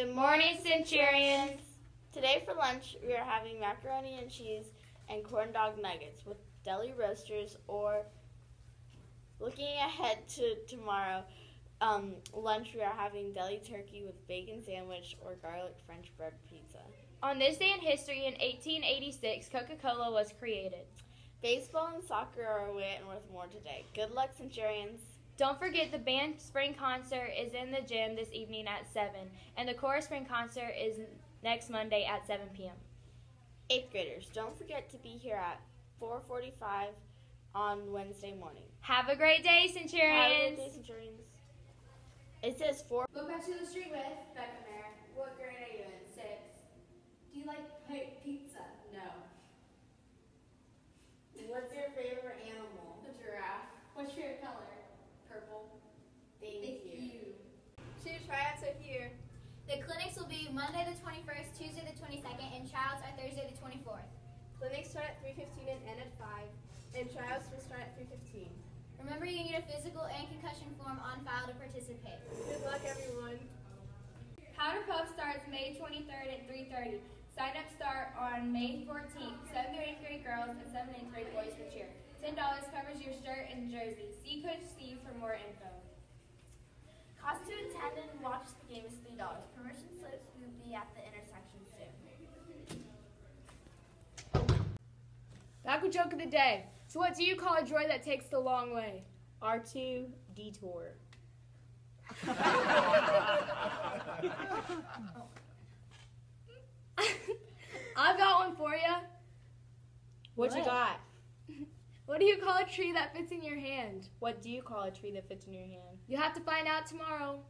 Good morning, Centurions. Today for lunch, we are having macaroni and cheese and corn dog nuggets with deli roasters, or looking ahead to tomorrow, um, lunch, we are having deli turkey with bacon sandwich or garlic French bread pizza. On this day in history, in 1886, Coca Cola was created. Baseball and soccer are away at Northmore today. Good luck, Centurions. Don't forget the band spring concert is in the gym this evening at 7, and the chorus spring concert is next Monday at 7 p.m. Eighth graders, don't forget to be here at 4:45 on Wednesday morning. Have a great day, Have a Centurions. good day, Centurions. It says four. Look back to the street with Becca Merritt. What grade are you in? Six. Do you like pi- pizza? No. What's your favorite animal? The giraffe. What's your favorite color? Purple. Thank, you. Two tryouts are here. The clinics Monday the 21st, Tuesday the 22nd, and trials are Thursday the 24th. Clinics start at 3.15 and end at 5. And trials will start at 3.15. Remember, you need a physical and concussion form on file to participate. Good luck, everyone. Powder Puff starts May 23rd at 3:30. Sign up start on May 14th. 7th through 8th grade girls and 7th and 8th grade boys for cheer. $10 covers your shirt and jersey. See Coach Steve for more info. Cost to attend and watch be at the intersection soon. Back with joke of the day. So, what do you call a droid that takes the long way? R2 detour. I've got one for you. What, you got? What do you call a tree that fits in your hand? What do you call a tree that fits in your hand? You have to find out tomorrow.